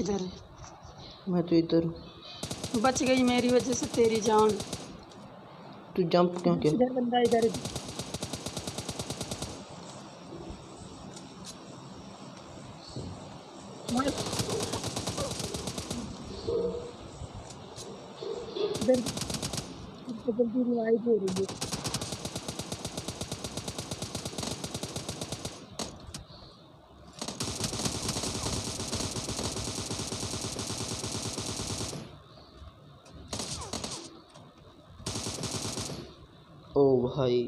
किधर है। मैं तो इधर हूँ। बच गई मेरी वजह से तेरी जान। तू जंप क्यों किया? इधर बंदा इधर। इधर इधर जल्दी रिवाइव हो रही है। ओ भाई।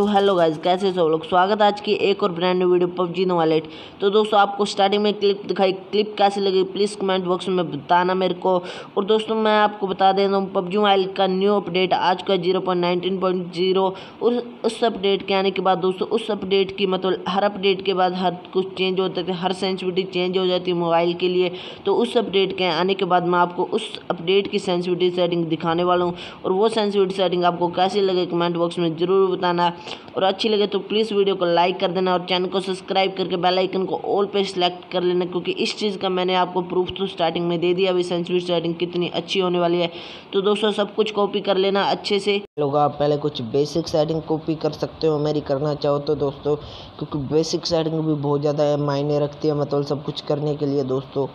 तो हेलो गाइज़ कैसे सब लोग? स्वागत आज की एक और brand new video PUBG no wallet तो दोस्तों, आपको स्टार्टिंग में क्लिप दिखाई क्लिप कैसी लगी? प्लीज़ कमेंट बॉक्स में बताना मेरे को। और दोस्तों, मैं आपको बता दे रहा हूँ पबजी मोबाइल का न्यू अपडेट आज का zero point nineteen point zero और उस अपडेट के आने के बाद दोस्तों, उस अपडेट की मतलब हर अपडेट के बाद हर कुछ चेंज होते थे हर सेंसिटिविटी चेंज हो जाती है मोबाइल के लिए। तो उस अपडेट के आने के बाद मैं आपको उस अपडेट की सेंसिटिविटी सेटिंग दिखाने वाला हूँ। और वो सेंसिटिविटी सेटिंग आपको कैसी लगे कमेंट बॉक्स में ज़रूर बताना। और अच्छी लगे तो प्लीज़ वीडियो को लाइक कर देना और चैनल को सब्सक्राइब करके बेल आइकन को ऑल पे सिलेक्ट कर लेना, क्योंकि इस चीज़ का मैंने आपको प्रूफ तो स्टार्टिंग में दे दिया, अभी सेंसिटिव स्टार्टिंग कितनी अच्छी होने वाली है। तो दोस्तों, सब कुछ कॉपी कर लेना अच्छे से। लोग, आप पहले कुछ बेसिक सेटिंग कॉपी कर सकते हो, मेरी करना चाहो तो दोस्तों, क्योंकि बेसिक सेटिंग भी बहुत ज़्यादा मायने रखती है मतलब सब कुछ करने के लिए दोस्तों।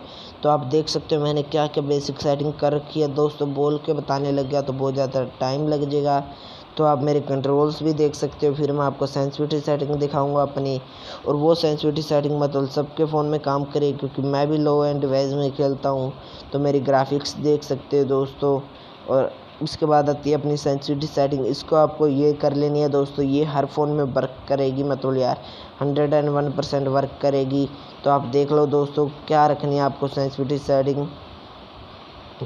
तो आप देख सकते हो, मैंने क्या क्या बेसिक सेटिंग कर रखी है। दोस्तों, बोल के बताने लग गया तो बहुत ज़्यादा टाइम लग जाएगा। तो आप मेरे कंट्रोल्स भी देख सकते हो, फिर मैं आपको सेंसिटिविटी सेटिंग दिखाऊँगा अपनी। और वो सेंसिटिविटी सेटिंग मतलब सबके फ़ोन में काम करे, क्योंकि मैं भी लो एंड डिवाइस में खेलता हूँ तो मेरी ग्राफिक्स देख सकते हो दोस्तों। और उसके बाद आती है अपनी सेंसिटिविटी सेटिंग इसको आपको ये कर लेनी है दोस्तों, ये हर फ़ोन में वर्क करेगी मतलब यार hundred and one percent work करेगी। तो आप देख लो दोस्तों, क्या रखनी है आपको सेंसिटिविटी सेटिंग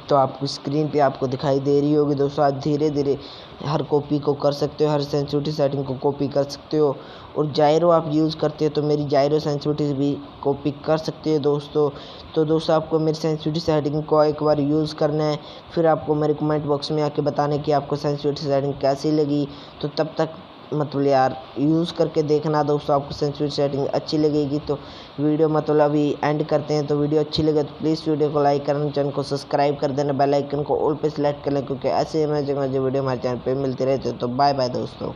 तो आपको स्क्रीन पे आपको दिखाई दे रही होगी दोस्तों, आप धीरे धीरे हर कॉपी को कर सकते हो, हर सेंसिटिविटी सेटिंग को कॉपी कर सकते हो और जायरो आप यूज़ करते हो तो मेरी जायरो सेंसिटिविटी भी कॉपी कर सकते हो दोस्तों। तो दोस्तों, आपको मेरी सेंसिटिविटी सेटिंग को एक बार यूज़ करना है, फिर आपको मेरे कमेंट बॉक्स में आके बताने कि आपको सेंसिटिविटी सेटिंग कैसी लगी। तो तब तक मतलब यार यूज़ करके देखना दोस्तों, आपको सेंसिटिव सेटिंग अच्छी लगेगी तो वीडियो मतलब अभी एंड करते हैं तो वीडियो अच्छी लगे तो प्लीज़ वीडियो को लाइक करना चैनल को सब्सक्राइब कर देना बेल आइकन को ऑल पे सेलेक्ट कर लें क्योंकि ऐसे जो वीडियो हमारे चैनल पर मिलती रहते हैं। तो बाय बाय दोस्तों।